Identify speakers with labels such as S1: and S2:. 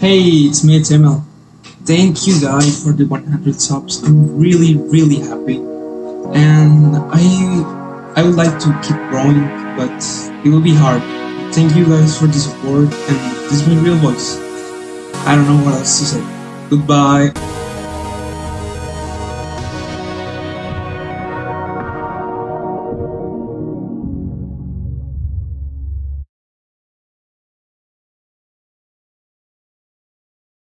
S1: Hey, it's me, it's Thank you guys for the 100 subs. I'm really, really happy. And I I would like to keep growing, but it will be hard. Thank you guys for the support, and this is my real voice. I don't know what else to say. Goodbye.